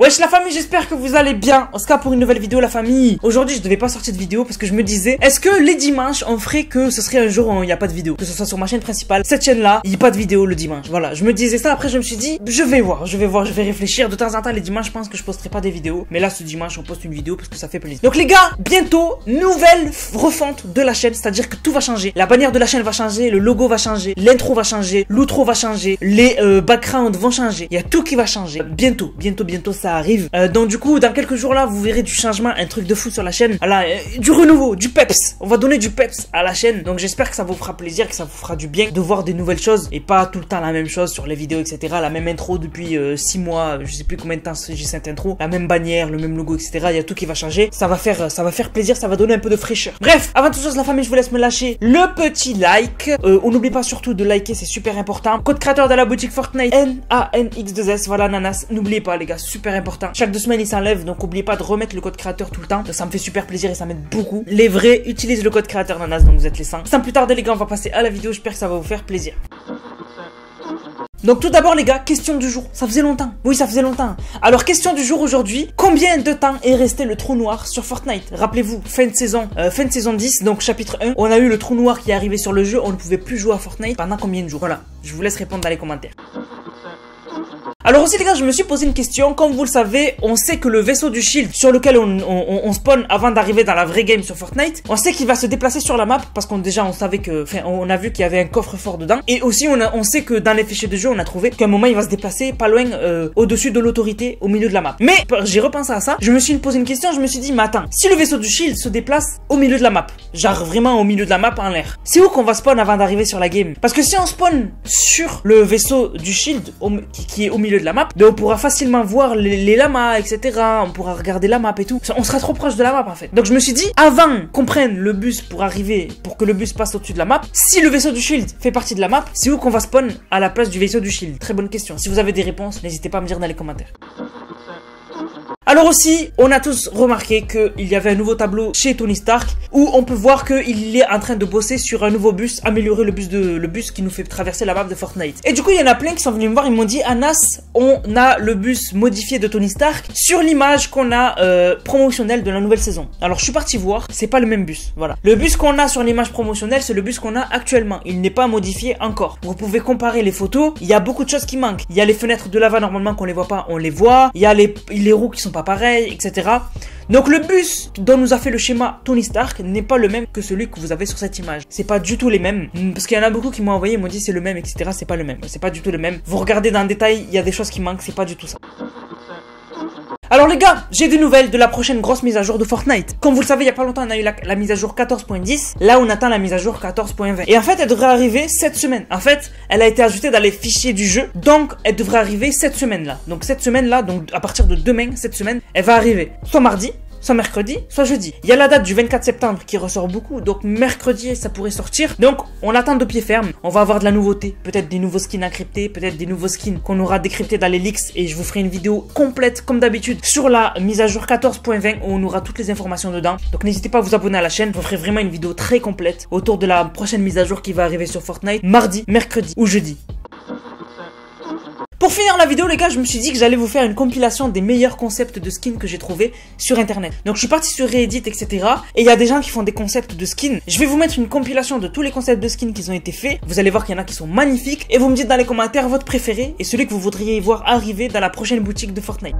Wesh la famille, j'espère que vous allez bien. En tout cas pour une nouvelle vidéo la famille. Aujourd'hui je devais pas sortir de vidéo parce que je me disais, est-ce que les dimanches on ferait que ce serait un jour où il n'y a pas de vidéo, que ce soit sur ma chaîne principale, cette chaîne là, il n'y a pas de vidéo le dimanche. Voilà, je me disais ça. Après je me suis dit, je vais voir, je vais voir, je vais réfléchir. De temps en temps les dimanches je pense que je posterai pas des vidéos, mais là ce dimanche on poste une vidéo parce que ça fait plaisir. Donc les gars, bientôt nouvelle refonte de la chaîne, c'est-à-dire que tout va changer. La bannière de la chaîne va changer, le logo va changer, l'intro va changer, l'outro va changer, les euh, backgrounds vont changer. Il y a tout qui va changer. Bientôt, bientôt, bientôt ça arrive. Euh, donc du coup, dans quelques jours là, vous verrez du changement, un truc de fou sur la chaîne. Voilà, euh, du renouveau, du peps. On va donner du peps à la chaîne. Donc j'espère que ça vous fera plaisir, que ça vous fera du bien de voir des nouvelles choses et pas tout le temps la même chose sur les vidéos, etc. La même intro depuis 6 euh, mois, je sais plus combien de temps j'ai cette intro, la même bannière, le même logo, etc. Il y a tout qui va changer. Ça va faire, ça va faire plaisir, ça va donner un peu de fraîcheur. Bref, avant toute chose, la famille, je vous laisse me lâcher le petit like. On n'oublie pas surtout de liker, c'est super important. Code créateur de la boutique Fortnite N A N X 2 S. Voilà, nanas. N'oubliez pas, les gars, super important. Chaque deux semaines il s'enlève, donc n'oubliez pas de remettre le code créateur tout le temps. Ça me fait super plaisir et ça m'aide beaucoup. Les vrais utilisent le code créateur Nanas, donc vous êtes les 100. Sans plus tarder les gars, on va passer à la vidéo, j'espère que ça va vous faire plaisir. Donc tout d'abord les gars, question du jour. Ça faisait longtemps. Oui, ça faisait longtemps. Alors question du jour aujourd'hui, combien de temps est resté le trou noir sur Fortnite? Rappelez-vous, fin de saison, euh, fin de saison 10, donc chapitre 1, on a eu le trou noir qui est arrivé sur le jeu, on ne pouvait plus jouer à Fortnite pendant combien de jours? Voilà, je vous laisse répondre dans les commentaires. Alors aussi les gars, je me suis posé une question. Comme vous le savez, on sait que le vaisseau du shield sur lequel on, spawn avant d'arriver dans la vraie game sur Fortnite, on sait qu'il va se déplacer sur la map parce qu'on déjà on savait que, enfin on a vu qu'il y avait un coffre fort dedans. Et aussi on, sait que dans les fichiers de jeu, on a trouvé qu'à un moment il va se déplacer pas loin euh, au-dessus de l'autorité au milieu de la map. Mais j'ai repensé à ça, je me suis posé une question, je me suis dit, mais attends, si le vaisseau du shield se déplace au milieu de la map, genre vraiment au milieu de la map en l'air, c'est où qu'on va spawn avant d'arriver sur la game? Parce que si on spawn sur le vaisseau du shield qui, est au milieu de la map, ben on pourra facilement voir les, lamas, etc. On pourra regarder la map et tout. On sera trop proche de la map en fait. Donc je me suis dit, avant qu'on prenne le bus pour arriver, pour que le bus passe au-dessus de la map, si le vaisseau du shield fait partie de la map, c'est où qu'on va spawn à la place du vaisseau du shield? Très bonne question. Si vous avez des réponses, n'hésitez pas à me dire dans les commentaires. Alors aussi, on a tous remarqué qu'il y avait un nouveau tableau chez Tony Stark où on peut voir qu'il est en train de bosser sur un nouveau bus, améliorer le bus qui nous fait traverser la map de Fortnite. Et du coup, il y en a plein qui sont venus me voir, ils m'ont dit Anas, on a le bus modifié de Tony Stark sur l'image qu'on a euh, promotionnelle de la nouvelle saison. Alors je suis parti voir, c'est pas le même bus. Voilà. Le bus qu'on a sur l'image promotionnelle, c'est le bus qu'on a actuellement. Il n'est pas modifié encore. Vous pouvez comparer les photos, il y a beaucoup de choses qui manquent. Il y a les fenêtres de lava normalement qu'on les voit pas, on les voit. Il y a les, les roues qui sont pas pareil, etc. Donc le bus dont nous a fait le schéma Tony Stark n'est pas le même que celui que vous avez sur cette image. C'est pas du tout les mêmes. Parce qu'il y en a beaucoup qui m'ont envoyé, m'ont dit c'est le même, etc. C'est pas le même. C'est pas du tout le même. Vous regardez dans le détail, il y a des choses qui manquent, c'est pas du tout ça. Alors les gars, j'ai des nouvelles de la prochaine grosse mise à jour de Fortnite. Comme vous le savez, il y a pas longtemps, on a eu la, mise à jour 14.10. Là, on attend la mise à jour 14.20. Et en fait, elle devrait arriver cette semaine. En fait, elle a été ajoutée dans les fichiers du jeu. Donc, elle devrait arriver cette semaine-là. Donc, cette semaine-là, donc à partir de demain, cette semaine, elle va arriver. Soit mardi, soit mercredi, soit jeudi. Il y a la date du 24 septembre qui ressort beaucoup, donc mercredi ça pourrait sortir. Donc on attend de pied ferme. On va avoir de la nouveauté, peut-être des nouveaux skins encryptés, peut-être des nouveaux skins qu'on aura décryptés dans les leaks et je vous ferai une vidéo complète comme d'habitude sur la mise à jour 14.20 où on aura toutes les informations dedans. Donc n'hésitez pas à vous abonner à la chaîne, je vous ferai vraiment une vidéo très complète autour de la prochaine mise à jour qui va arriver sur Fortnite mardi, mercredi ou jeudi. Pour finir la vidéo les gars, je me suis dit que j'allais vous faire une compilation des meilleurs concepts de skins que j'ai trouvé sur internet. Donc je suis parti sur Reddit etc. Et il y a des gens qui font des concepts de skins. Je vais vous mettre une compilation de tous les concepts de skins qui ont été faits. Vous allez voir qu'il y en a qui sont magnifiques. Et vous me dites dans les commentaires votre préféré et celui que vous voudriez voir arriver dans la prochaine boutique de Fortnite.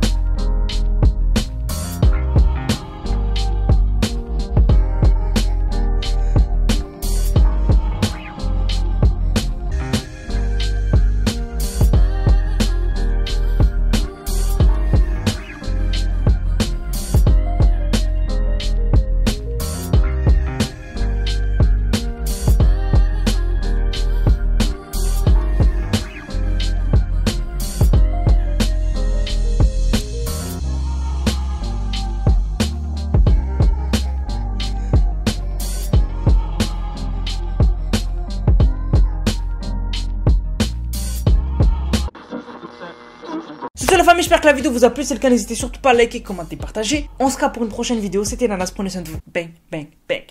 La famille, j'espère que la vidéo vous a plu. C'est le cas, n'hésitez surtout pas à liker, commenter, partager. On se capte pour une prochaine vidéo. C'était Nanas, prenez soin de vous. Bang, bang, bang.